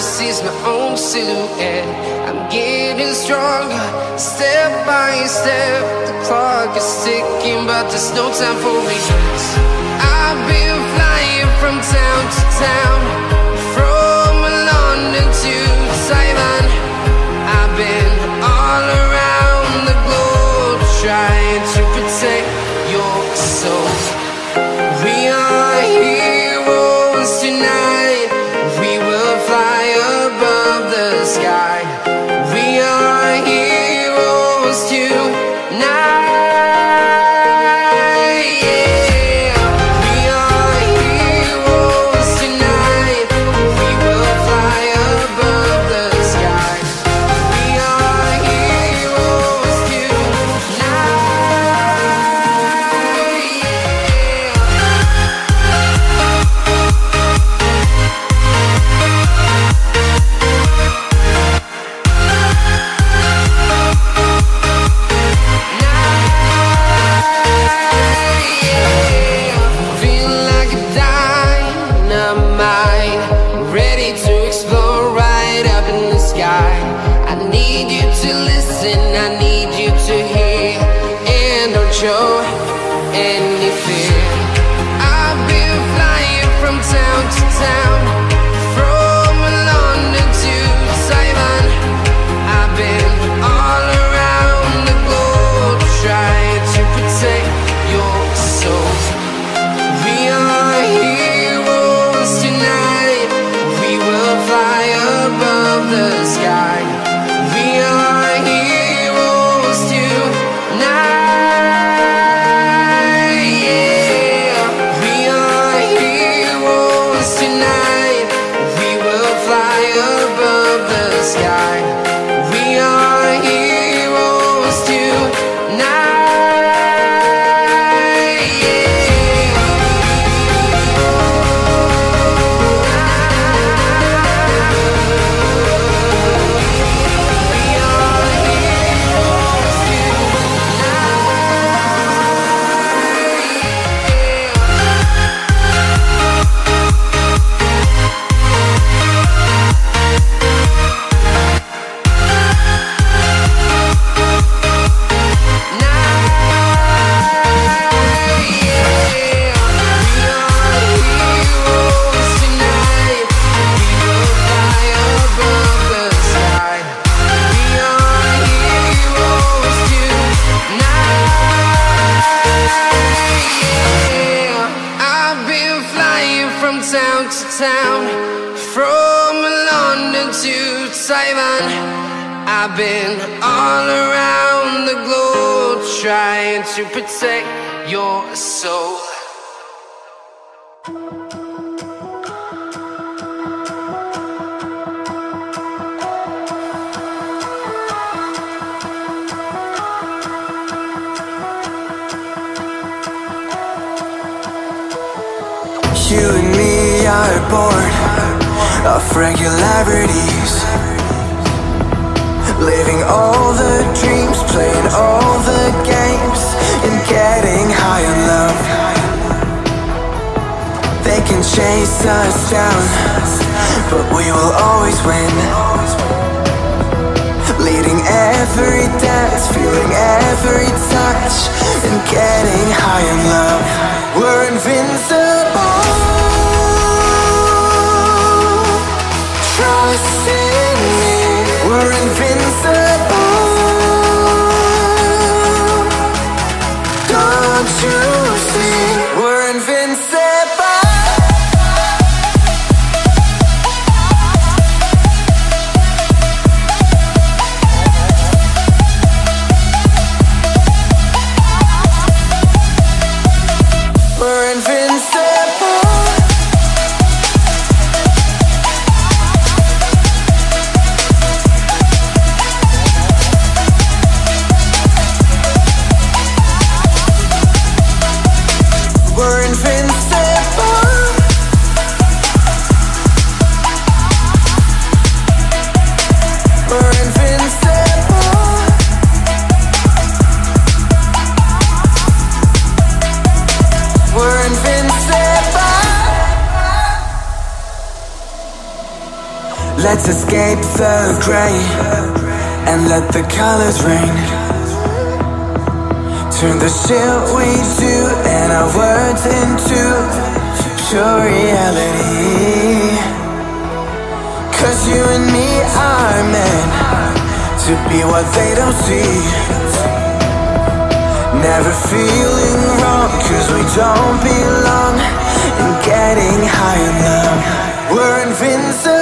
sees my own silhouette. I'm getting stronger, step by step. The clock is ticking, but there's no time for me. I've been from town to town, from London to Taiwan. I've been all around the globe trying to protect your soul. You and me born of regularities. Living all the dreams, playing all the games, and getting high on love. They can chase us down, but we will always win. Leading every dance, feeling every touch, and getting high on love. We're invincible. We're invincible. Let's escape the gray and let the colors rain. Turn the shit we do and our words into pure reality. Cause you and me are meant to be what they don't see. Never feeling wrong cause we don't belong in getting high enough. We're invincible.